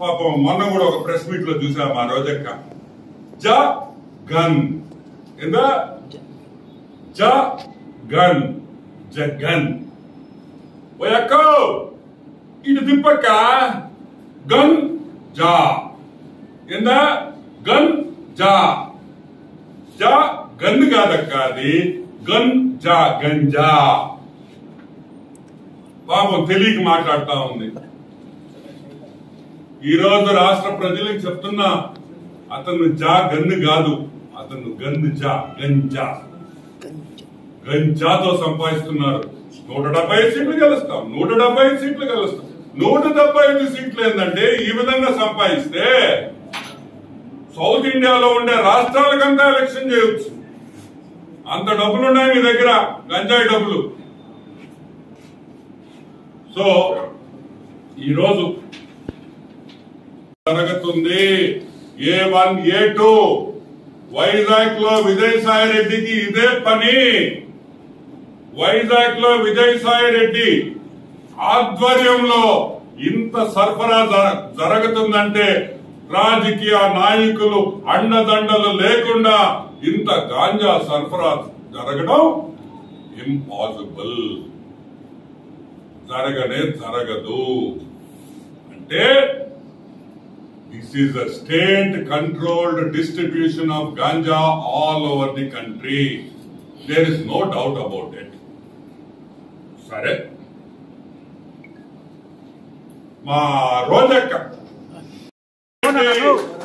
పాపం మొన్న కూడా ఒక ప్రెస్ మీట్లో చూసాం మా రోజక్క. జ గన్. ఏందా? జ గన్. జగన్ ఓయక్క ఇటు తిప్పక్క. గన్ జా. ఏందా? గన్ జా. జా గన్ కాదక్క అది. గన్ జా గంజా పాపం తెలియక మాట్లాడుతా ఉంది. ఈ రోజు రాష్ట్ర ప్రజలకు చెప్తున్నా? అతను జా గన్ను కాదు అతను గన్ను జా గంజా. గంజాతో సంపాదిస్తున్నారు. నూట డెబ్బై ఐదు సీట్లు గెలుస్తాం నూట డెబ్బై ఐదు సీట్లు గెలుస్తాం. నూట డెబ్బై ఐదు సీట్లు ఏంటంటే ఈ విధంగా సంపాదిస్తే సౌత్ ఇండియాలో ఉండే రాష్ట్రాలకంతా ఎలక్షన్ చేయొచ్చు. అంత డబ్బులు ఉన్నాయి మీ దగ్గర గంజాయి డబ్బులు. సో ఈరోజు జరుగుతుంది. A one A two. వైజాగ్లో విజయసాయి రెడ్డికి ఇదే పని. వైజాగ్లో విజయసాయి రెడ్డి ఆధ్వర్యంలో ఇంత సరఫరా జరుగుతుందంటే రాజకీయ నాయకులు అండదండలు లేకుండా ఇంత గాంజా సరఫరా జరగడం ఇంపాసిబుల్. జరగనే జరగదు. అంటే this is a state controlled distribution of ganja all over the country there is no doubt about it సరే మా రోజక్క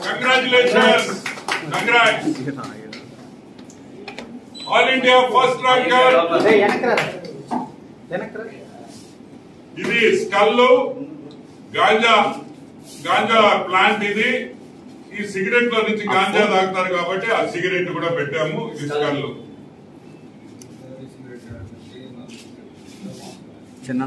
congratulation congrats all India first ranker ఇది స్కల్ గాంజా Ganja plant ఇది. ఈ సిగరెట్లో నుంచి గాంజా తాగుతారు కాబట్టి ఆ సిగరెట్ కూడా పెట్టాము ఇది స్కల్ చిన్న